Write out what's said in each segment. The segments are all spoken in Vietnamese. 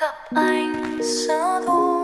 gặp anh giữa thu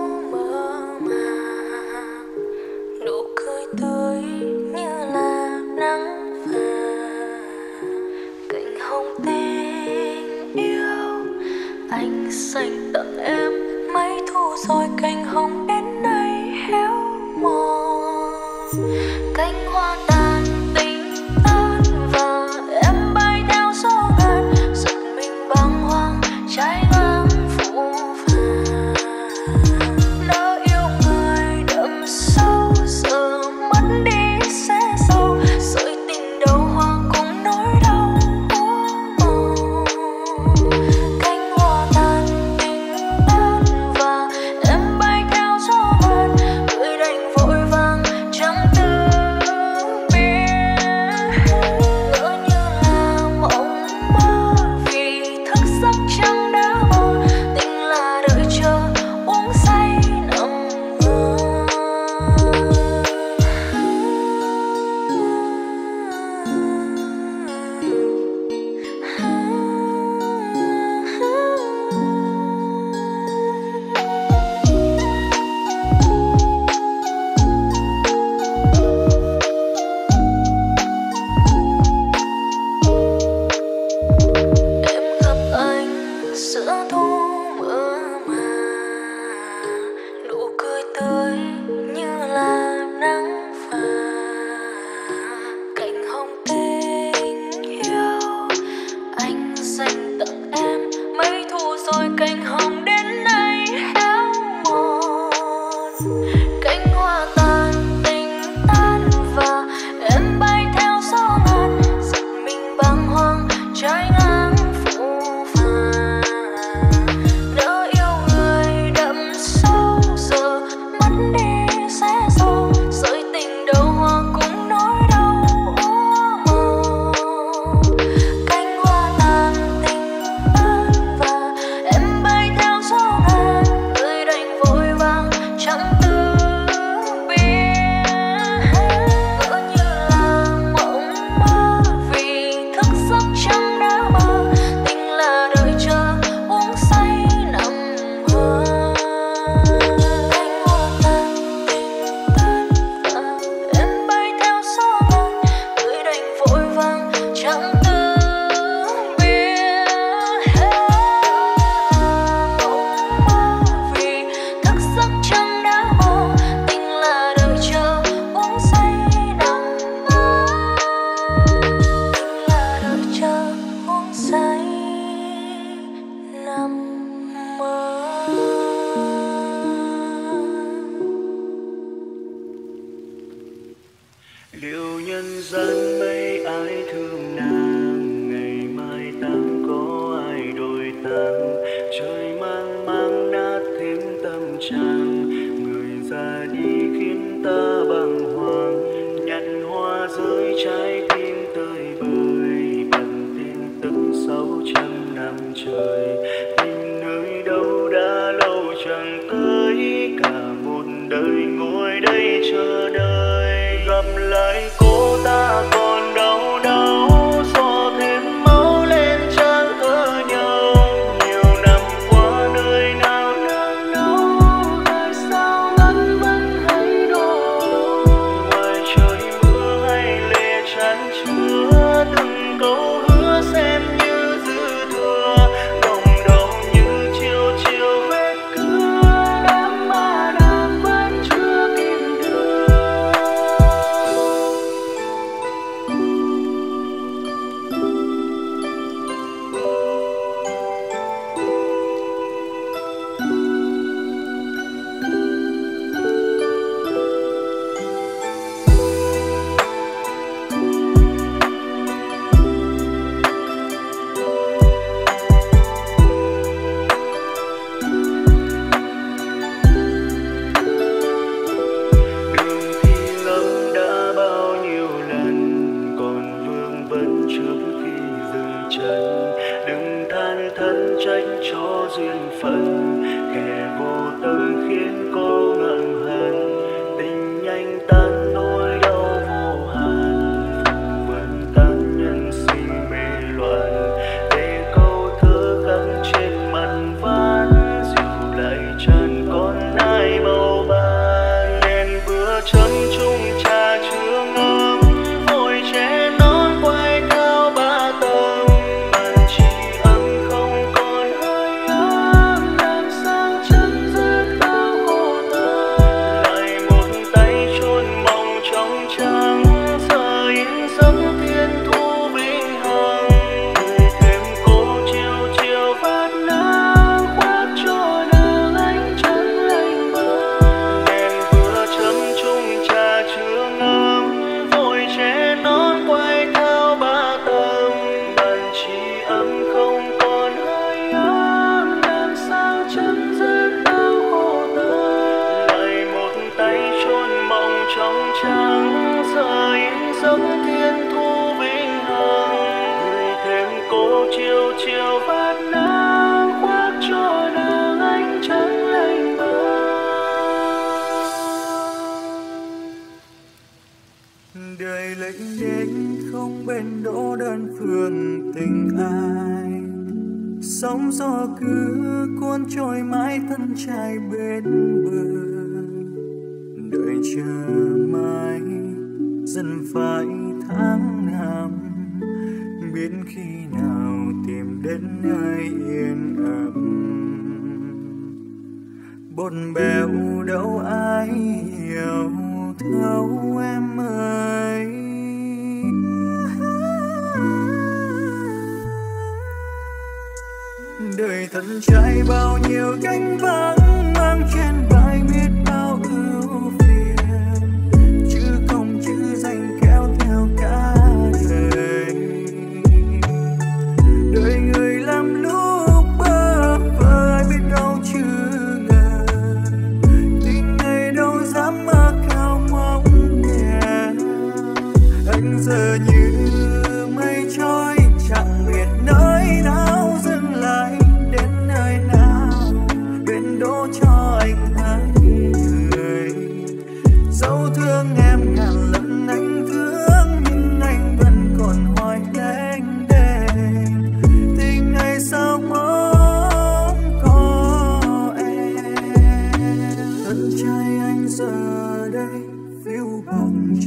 gió cứ cuốn trôi mãi thân trai bể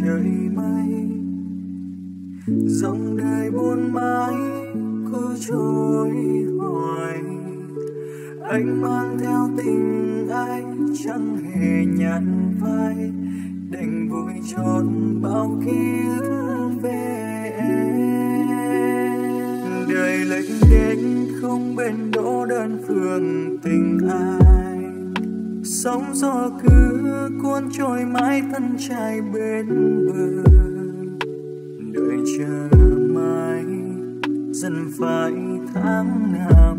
trời mây, dòng đời buôn mái cứ trôi hoài anh mang theo tình ai chẳng hề nhạt vai. đành vui trọn bao kiếp về em đời lệnh đến không bên đỗ đơn phương tình ai sóng gió cứ cuốn trôi mãi thân trai bên bờ. Đợi chờ mãi, dần phải tháng năm.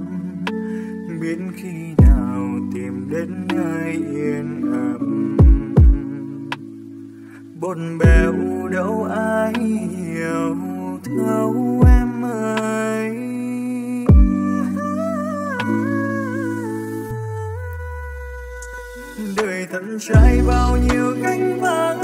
Biết khi nào tìm đến nơi yên ấm. Bồn bèo đâu ai hiểu thấu em. lẫn trải bao nhiêu cánh vàng.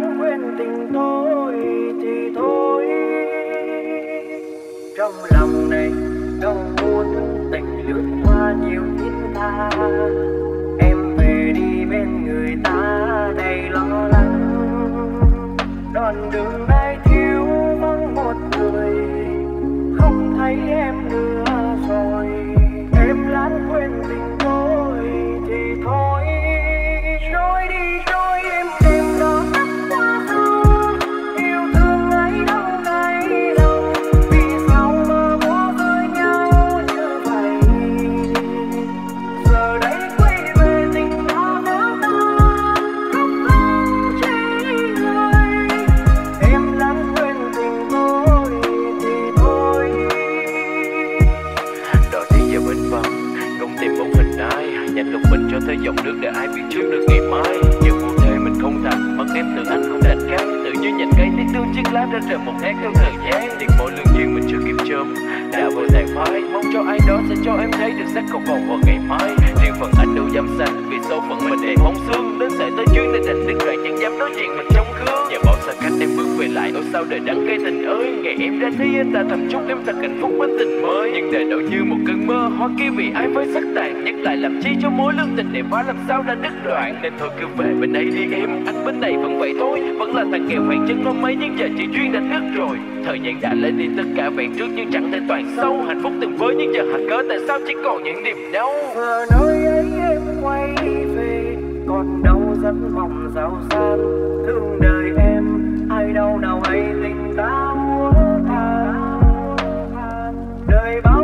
Đã quên tình tôi thì thôi. Trong lòng này đâu muốn tình lướt qua nhiều thiên tha. Em về đi bên người ta, đầy lo lắng. Đoạn đường trên trời một nét theo thời gian liền mỗi lương duyên mình chưa kịp chớm đã vội mai mong cho ai đó sẽ cho em thấy được sắc cầu vồng vào ngày mai. Riêng phần anh đâu dám xanh vì số phận mình để bóng xương. Đến sợi tới chuyến để thành đứt đoạn chẳng dám nói chuyện mình trong gương Nhờ bỏ xa cách em bước về lại nỗi sao đời đắng cay tình ơi. Ngày em ra thấy anh ta thầm chúc em thật hạnh phúc bên tình mới. Nhưng đời đâu như một cơn mơ, hoa kia vì ai với sắc tàn. Nhắc lại làm chi cho mối lương tình để quá, làm sao đã đứt đoạn. Nên thôi cứ về bên đây đi em, anh bên này vẫn vậy thôi. Vẫn là thằng nghèo hoàng chân không mấy nhưng giờ chỉ duyên đã đứt rồi. Thời gian đã lên đi, tất cả vẹn trước nhưng chẳng thể toàn sâu. Hạnh phúc từng với những giờ hạt cớ, tại sao chỉ còn những niềm đau? Giờ nơi ấy em quay về, còn đâu dẫn vòng giàu sang. Thương đời em, ai đâu nào hay tình ta mua than đời bao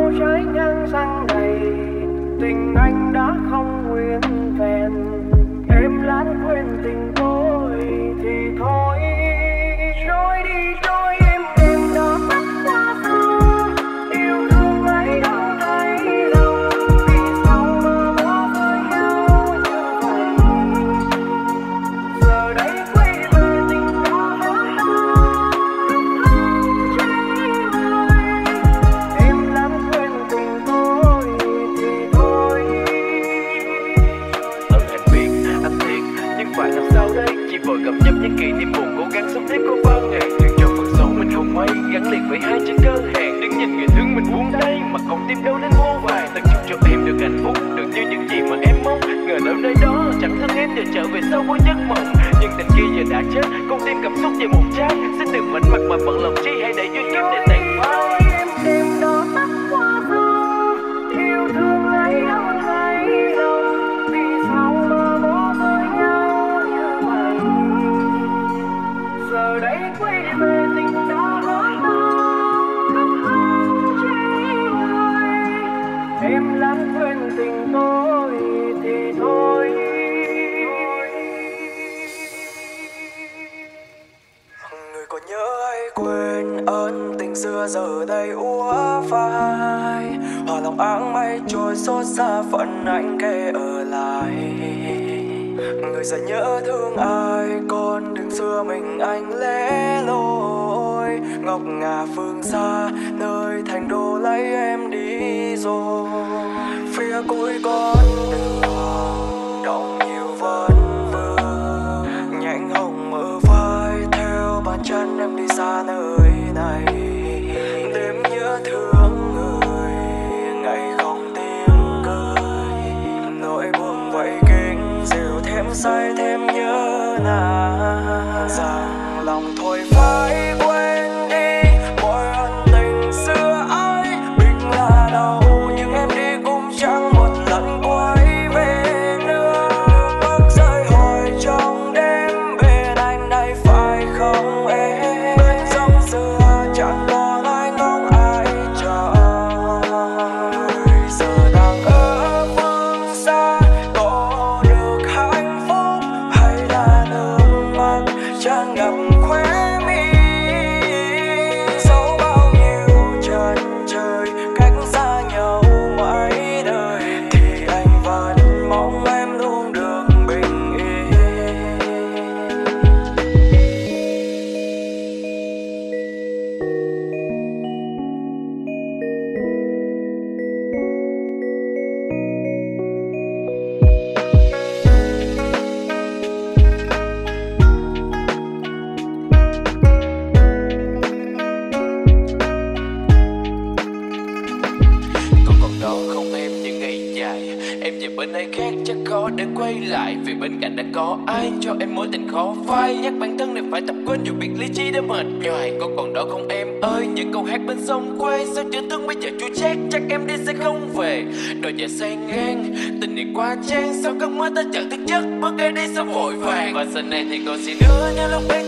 em giờ trở về sau với giấc mộng. Nhưng tình kia giờ đã chết, con tim cảm xúc về một trái xin đừng mảnh mặt mà bận lòng chi hãy để duyên kiếp để tàn xót xa phận anh kể ở lại. Người già nhớ thương ai, con đừng xưa mình anh lẻ loi. Ngọc ngà phương xa, nơi thành đô lấy em đi rồi. Phía cuối con ta chẳng thức giấc bước đi đi sao vội vàng. Và giờ này thì còn gì nữa nhau lúc bên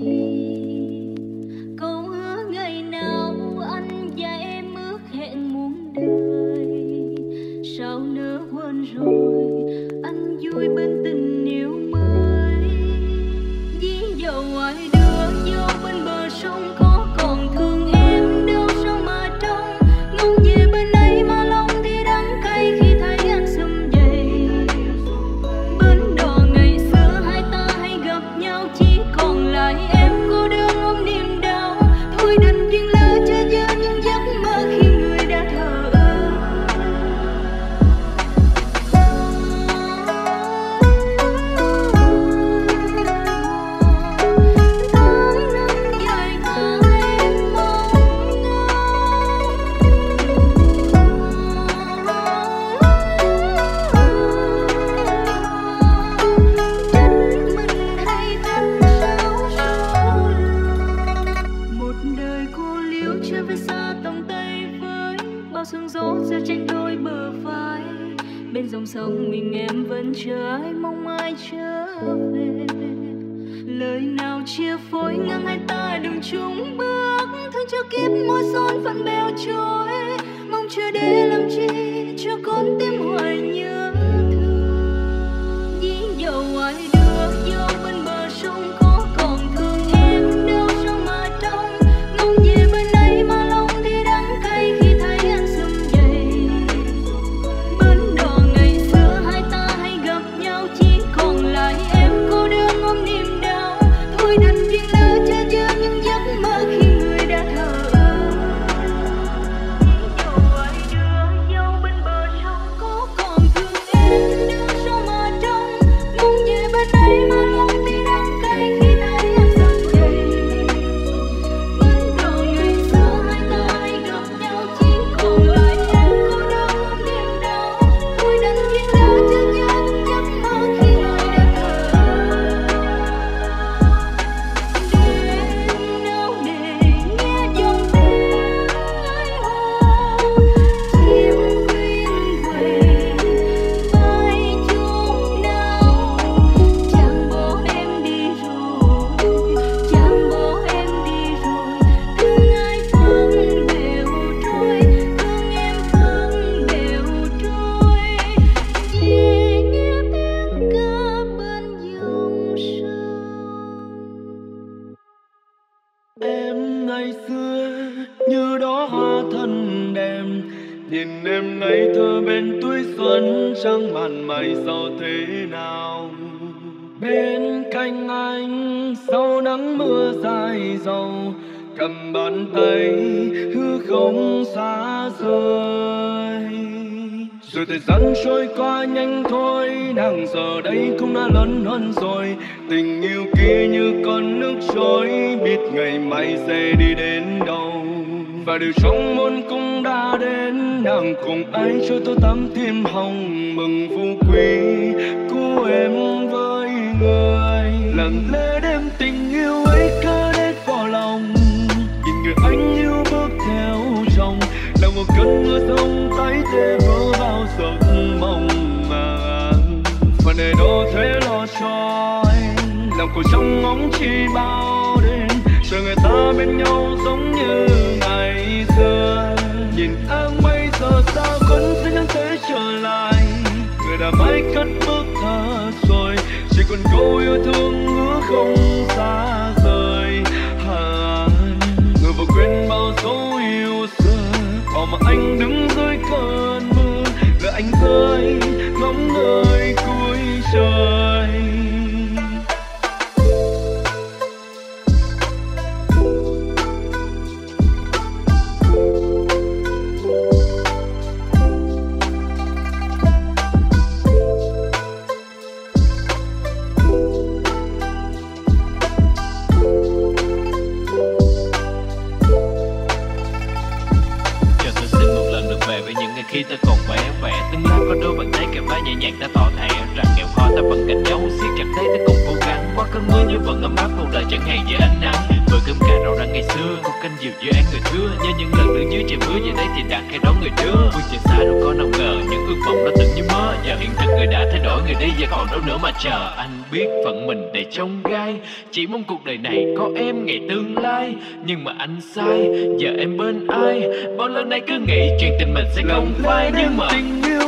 lòng bước còn cô yêu thương hứa không xa rời hẳn người và quên bao dấu yêu xưa, bỏ mà anh đứng dưới cơn mưa là anh rơi ngóng nơi cuối trời. anh sai giờ em bên ai? Bao lâu nay cứ nghĩ chuyện tình mình sẽ không phai, nhưng mà tình yêu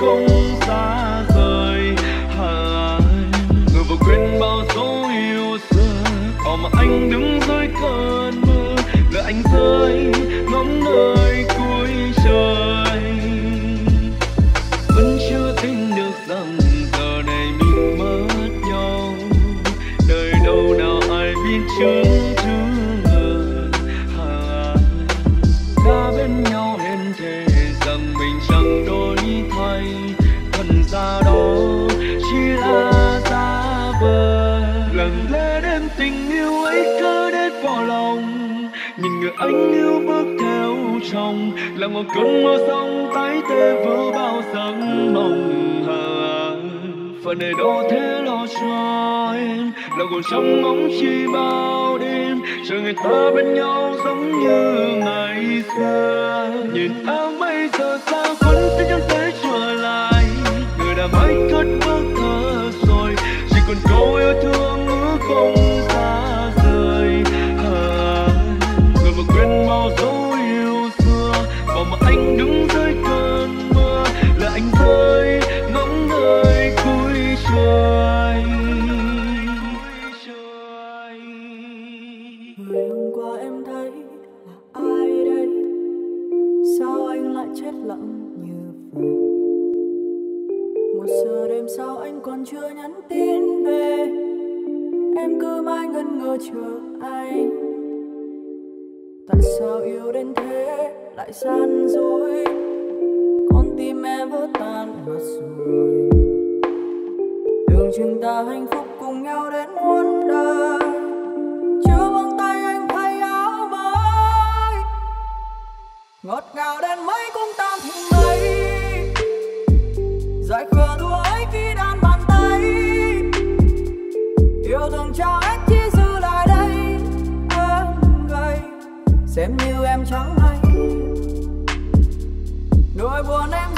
không xa rời hẳn người vừa quên bao dấu yêu xưa, còn mà anh đứng dưới cơn mưa là anh rơi ngóng nơi cũ. mưa sông tái tê vỡ bao giấc mộng hờ phần đời đâu thế lo cho em là còn trong bóng chi bao đêm. Chờ người ta bên nhau giống như ngày xưa. Nhìn em bây giờ xa quấn thế chẳng thể trở lại. Người đã mãi cất ngọt ngào đến mấy cũng tan thương mấy. Giải khờ thua ấy khi đan bàn tay. Yêu thương trao hết chỉ giữ lại đây. Em gầy, xem như em trắng hay nỗi buồn em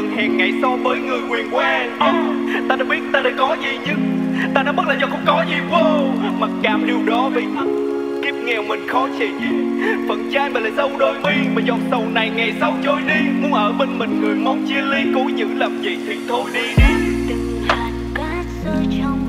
phần hèn ngày so với người quyền quen, oh, ta đã biết ta đã có gì nhưng ta đã mất là do không có gì. Wow mặc cảm điều đó vì thắc kiếp nghèo mình khó chịu phần trai mà lại sâu đôi mi. Mà dòng sầu này ngày sau trôi đi. Muốn ở bên mình người mong chia ly. Cố giữ làm gì thì thôi đi đi. Từng hạt cát rơi trong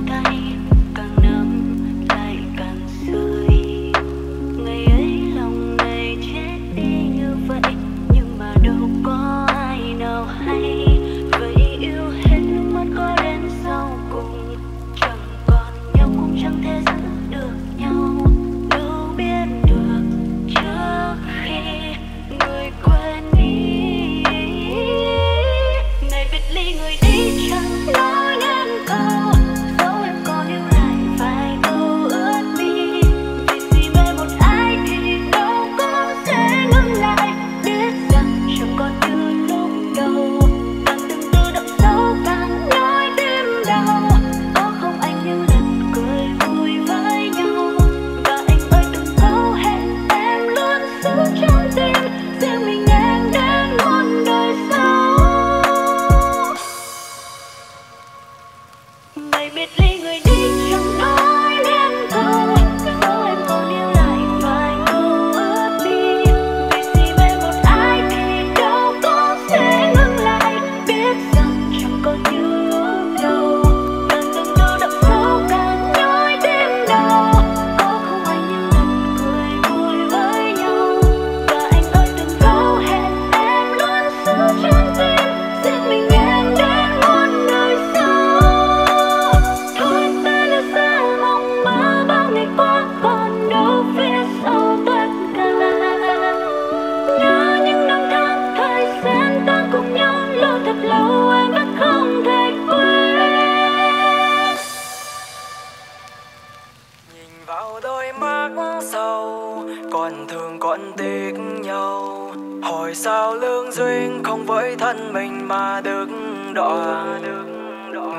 thân mình mà đứng đỏ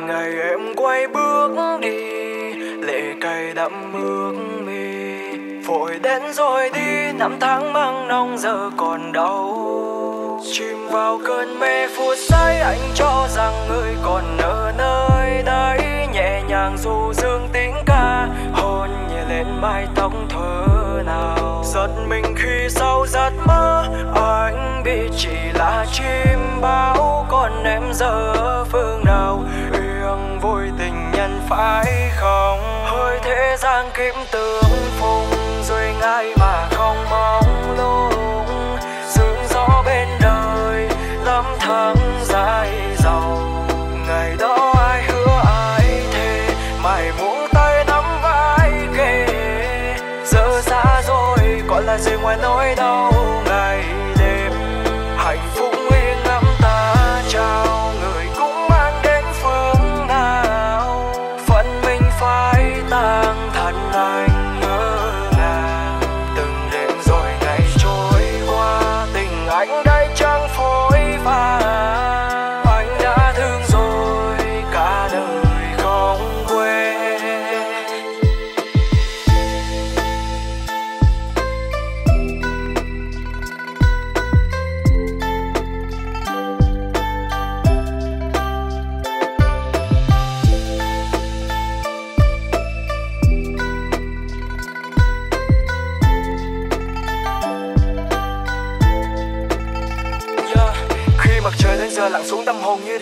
ngày em quay bước đi, lệ cay đẫm bước mi phổi đến rồi đi, năm tháng mang nong giờ còn đau. Chìm vào cơn mê phút say anh cho rằng người còn ở nơi đây. Nhẹ nhàng du dương tiếng ca hôn nhẹ lên mái tóc thở nào. Giật mình khi sau giấc mơ, anh bị chỉ là chim báo con em giờ phương nào? Uyên vui tình nhân phải không? Hơi thế gian kiếm tướng phùng, Rồi ngay mà không mong luôn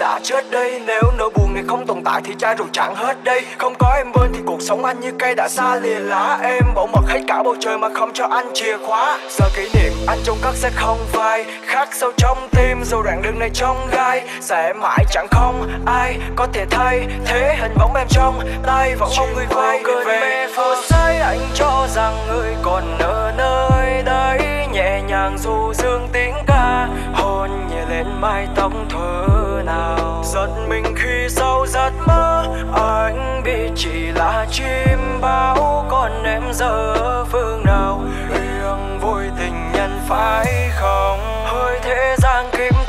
đã chết đi Nếu nỗi buồn này không tồn tại thì chai rượu chẳng hết đi Không có em bên thì cuộc sống anh như cây đã xa lìa lá Em. Bảo mật hết cả bầu trời mà không cho anh chìa khóa. Giờ kỷ niệm anh trông cất sẽ không phai Khắc sâu trong tim dù đoạn đường này trong gai. Sẽ mãi chẳng không ai có thể thay Thế hình bóng em trong tay. Vẫn mong người quay về phút giây anh cho rằng người còn ở nơi đây nhẹ nhàng du dương tiếng ca hôn nhẹ lên mái tóc thơ nào. Giật mình khi sâu giấc mơ, anh bị chỉ là chim bao còn em giờ phương nào? Riêng vui tình nhân phải không? Hơi thế gian kim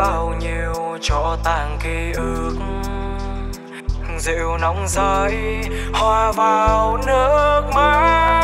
bao nhiêu cho tàn ký ức. Rượu nóng rơi hòa vào nước mắt.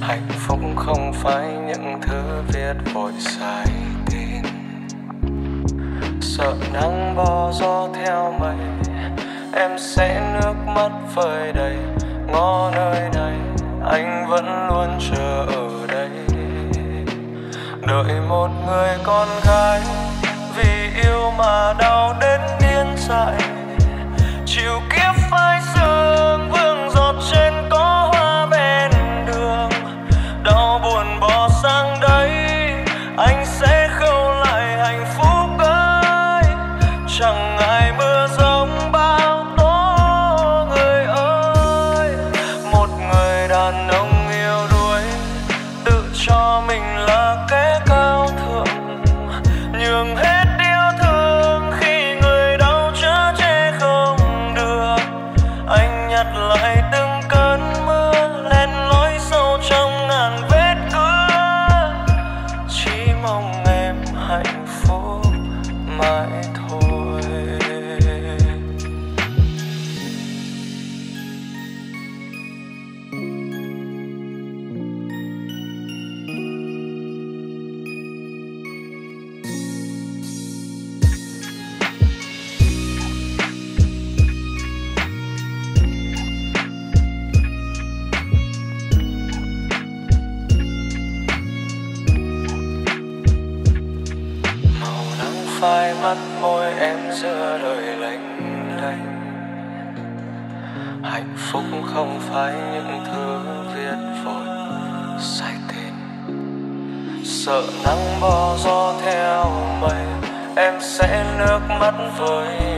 Hạnh phúc không phải những thứ viết vội sai tên sợ nắng bo gió theo mây, em sẽ nước mắt vơi đầy. Ngõ nơi này, anh vẫn luôn chờ ở đây. Đợi một người con gái, vì yêu mà đau đến điên dại. Chịu kiếp phai sương với có theo mây em sẽ nước mắt với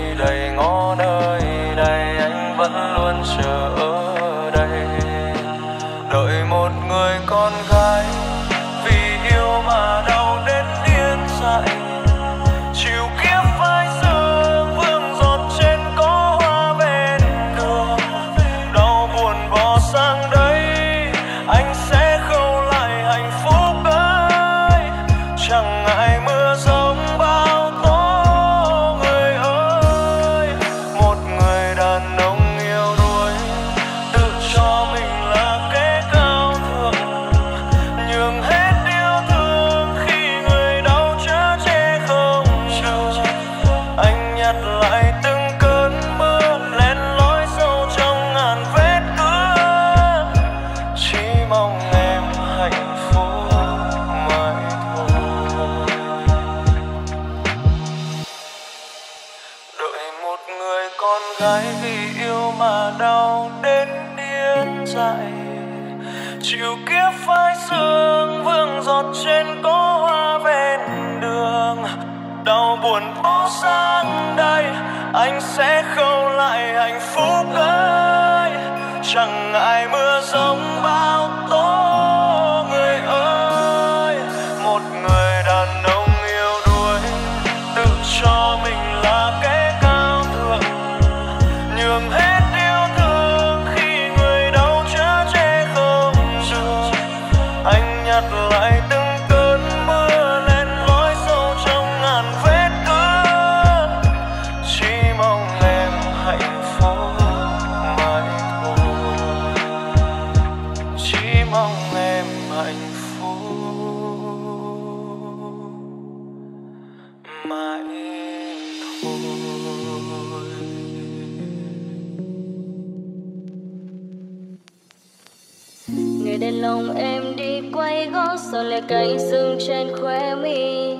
lòng em đi quay gót sao lại cánh sương trên khóe mi.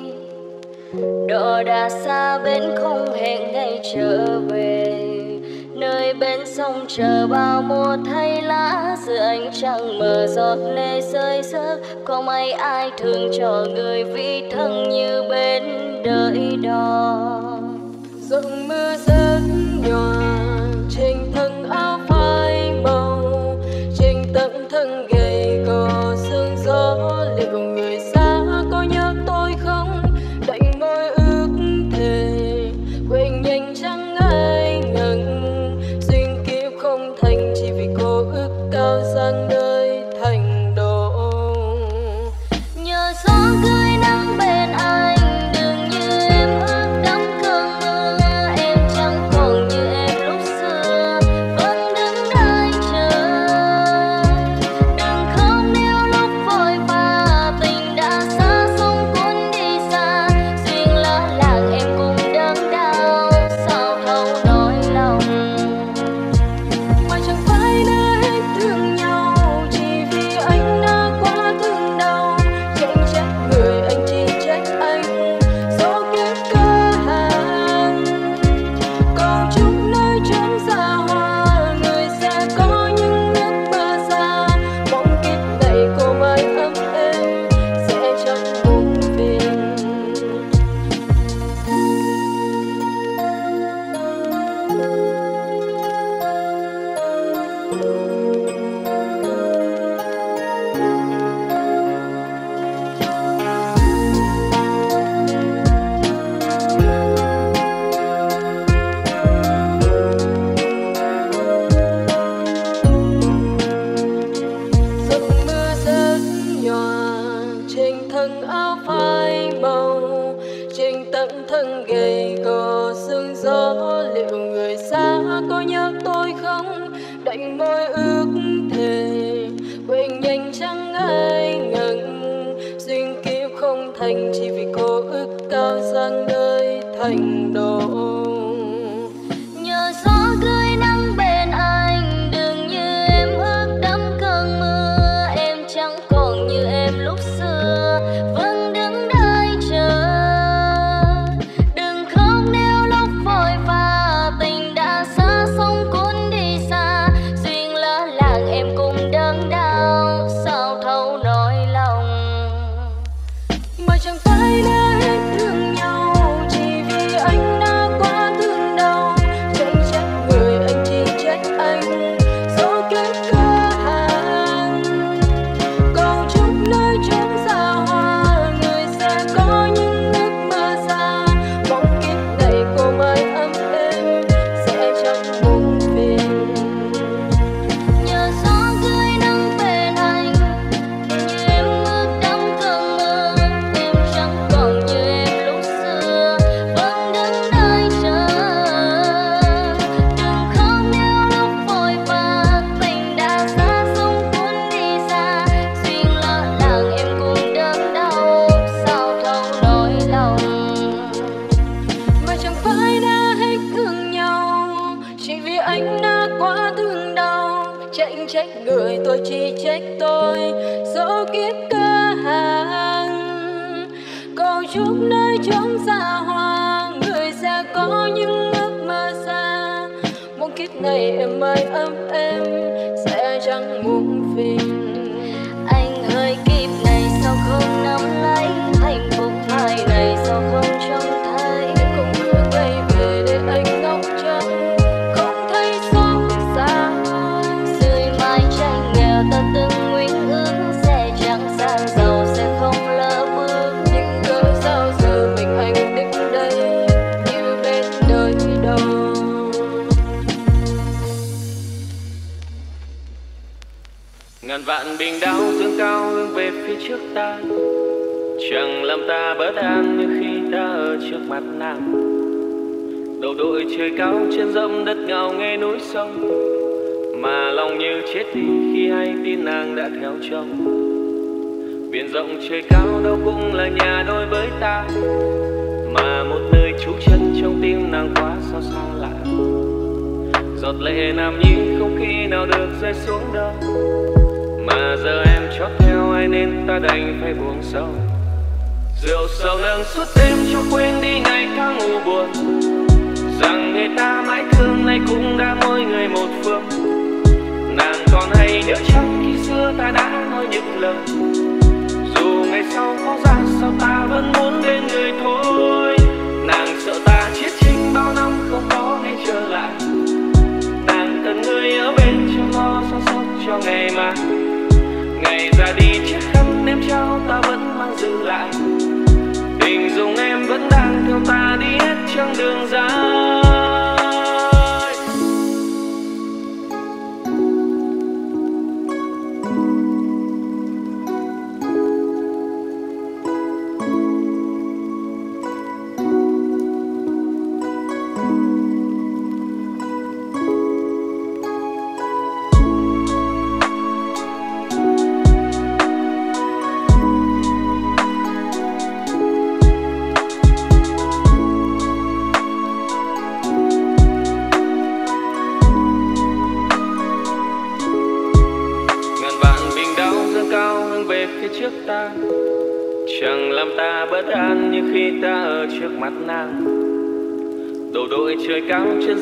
Đò đã xa bên không hẹn ngày trở về nơi bên sông chờ bao mùa thay lá, giữa ánh trăng mờ giọt lệ rơi rớt. Có mấy ai thương cho người vi thân như bên đời đò giọt mưa rớt nhòa Am in my. phía trước ta. Chẳng làm ta bất an như khi ta ở trước mặt nàng. Đầu đội trời cao trên rộng đất ngào nghe núi sông, mà lòng như chết đi khi hay tin nàng đã theo chồng. Biển rộng trời cao đâu cũng là nhà đôi với ta, mà một nơi trú chân trong tim nàng quá xa xa lạ. Giọt lệ nam nhi không khi nào được rơi xuống đâu mà giờ em chót theo ai nên ta đành phải buông sâu. Rượu sầu nâng suốt đêm cho quên đi ngày tháng u buồn. Rằng người ta mãi thương nay cũng đã mỗi người một phương. Nàng còn hay nhớ chăng khi xưa ta đã nói những lời. Dù ngày sau có ra sao ta vẫn muốn bên người thôi. Nàng sợ ta chết chính bao năm không có ngày trở lại. Nàng cần người ở bên cho lo xa xót cho ngày mai ngày ra đi, chiếc khăn em trao ta vẫn mang giữ lại. Tình dùng em vẫn đang theo ta đi hết chặng đường dài.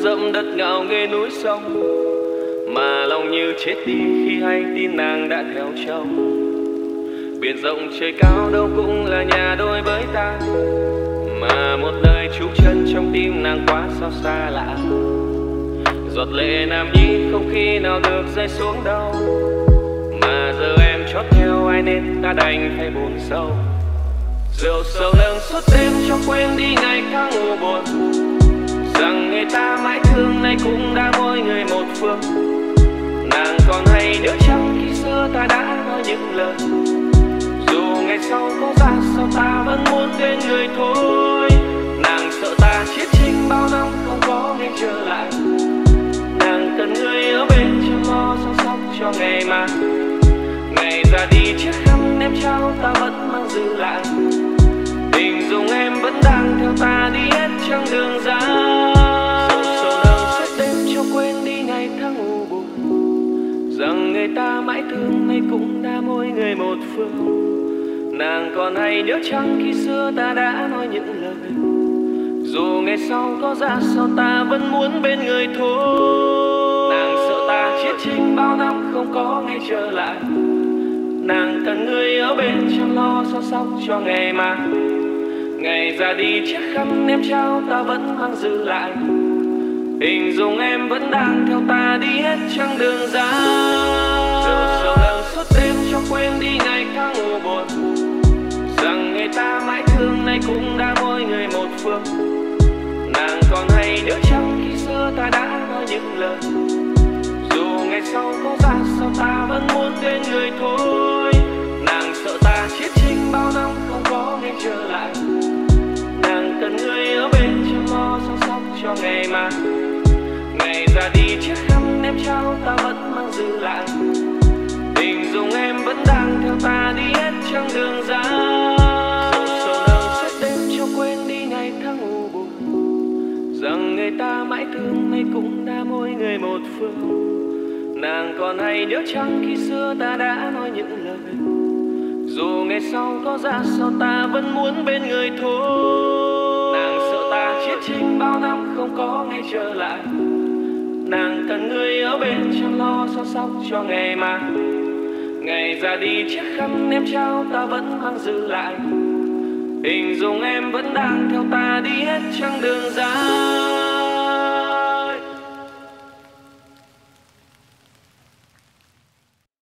dẫm đất ngạo nghê núi sông, mà lòng như chết đi khi hay tin nàng đã theo chồng. Biển rộng trời cao đâu cũng là nhà đôi với ta, mà một đời trú chân trong tim nàng quá xa xa lạ. Giọt lệ nam nhi không khi nào được rơi xuống đâu, mà giờ em chót theo ai nên ta đành phải buồn sâu. Rượu sầu lưng suốt đêm cho quên đi ngày tháng buồn rằng người ta mãi thương nay cũng đã mỗi người một phương nàng còn hay nhớ chăng khi xưa ta đã nói những lời? Dù ngày sau có ra sao ta vẫn muốn bên người thôi. Nàng sợ ta chiết chinh bao năm không có ngày trở lại. Nàng cần người ở bên chăm lo săn sóc cho ngày mai. Ngày ra đi chiếc khăn em trao ta vẫn mang dư lại. Tình dùng em vẫn người một phương. Nàng còn hay nhớ chăng khi xưa ta đã nói những lời? Dù ngày sau có ra sao ta vẫn muốn bên người thôi. Nàng sợ ta chiến tranh bao năm không có ngày trở lại. Nàng cần người ở bên chăm lo so sóc cho ngày mai. Ngày ra đi chiếc khăn em trao ta vẫn mang giữ lại. Hình dung em vẫn đang theo ta đi hết chặng đường dài rượu sầu lần suốt đêm cho quên đi ngày tháng u buồn rằng người ta mãi thương, nay cũng đã mỗi người một phương nàng còn hay nhớ chăng khi xưa ta đã nói những lời dù ngày sau có ra sao ta vẫn muốn bên người thôi. Nàng sợ ta chết chinh bao năm không có ngày trở lại. Nàng cần người ở bên chăm lo săn sóc cho ngày mai. Ngày ra đi chiếc khăn em trao, ta vẫn mang giữ lại hình dung em vẫn đang theo ta đi hết chặng đường dài. Sầu nào suốt đêm cho quên đi ngày tháng u buồn. Rằng người ta mãi thương nay cũng đã mỗi người một phương. Nàng còn hay nhớ chăng khi xưa ta đã nói những lời? Dù ngày sau có ra sao ta vẫn muốn bên người thôi. Nàng sợ ta chết chinh bao năm không có ngày trở lại. Nàng cần người ở bên chăm lo săn sóc cho ngày mai ngày ra đi chiếc khăn em trao, ta vẫn mang giữ lại. Hình dung em vẫn đang theo ta đi hết chặng đường dài.